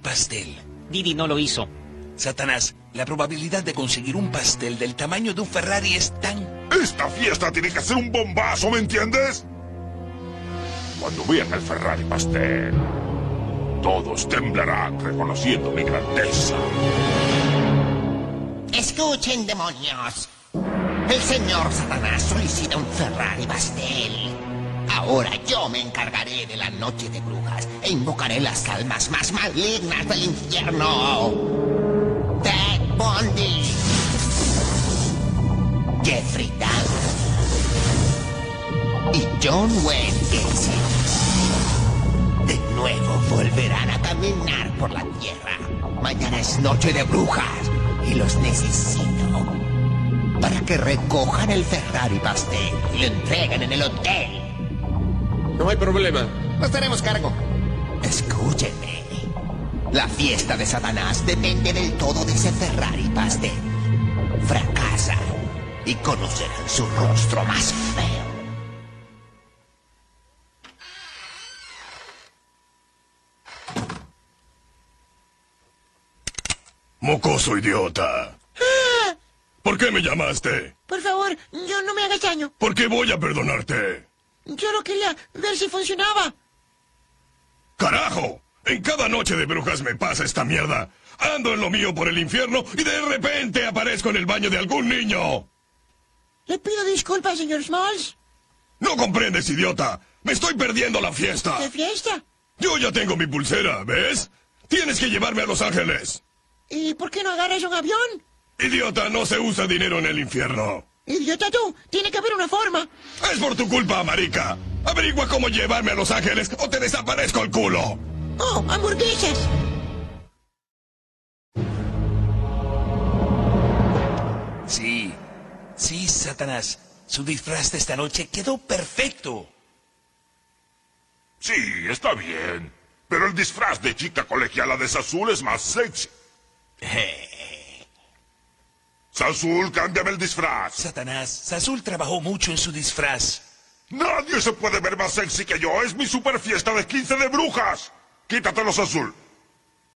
Pastel. Didi no lo hizo. Satanás, la probabilidad de conseguir un pastel del tamaño de un Ferrari es tan... Esta fiesta tiene que ser un bombazo, ¿me entiendes? Cuando vean el Ferrari pastel, todos temblarán reconociendo mi grandeza. Escuchen, demonios. El señor Satanás solicita un Ferrari pastel. Ahora yo me encargaré de la noche de brujas e invocaré las almas más malignas del infierno. Ted Bundy. Jeffrey Dahmer. Y John Wayne Gacy. De nuevo volverán a caminar por la tierra. Mañana es noche de brujas y los necesito para que recojan el Ferrari pastel y lo entreguen en el hotel. No hay problema. Nos haremos cargo. Escúchenme. La fiesta de Satanás depende del todo de ese Ferrari pastel. Fracasa y conocerán su rostro más feo. Mocoso idiota. ¿Por qué me llamaste? Por favor, yo no me hagas daño. ¿Por qué voy a perdonarte? Yo no quería ver si funcionaba. ¡Carajo! En cada noche de brujas me pasa esta mierda. Ando en lo mío por el infierno y de repente aparezco en el baño de algún niño. Le pido disculpas, señor Smalls. No comprendes, idiota. Me estoy perdiendo la fiesta. ¿Qué fiesta? Yo ya tengo mi pulsera, ¿ves? Tienes que llevarme a Los Ángeles. ¿Y por qué no agarras un avión? Idiota, no se usa dinero en el infierno. Idiota tú, tiene que haber una forma. Es por tu culpa, marica. Averigua cómo llevarme a Los Ángeles o te desaparezco el culo. Oh, hamburguesas. Sí, sí, Satanás. Su disfraz de esta noche quedó perfecto. Sí, está bien. Pero el disfraz de chica colegiala de Sazul es más sexy. Sazul, cámbiame el disfraz. Satanás, Sazul trabajó mucho en su disfraz. Nadie se puede ver más sexy que yo. Es mi super fiesta de 15 de brujas. Quítatelo, Sazul.